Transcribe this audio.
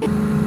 you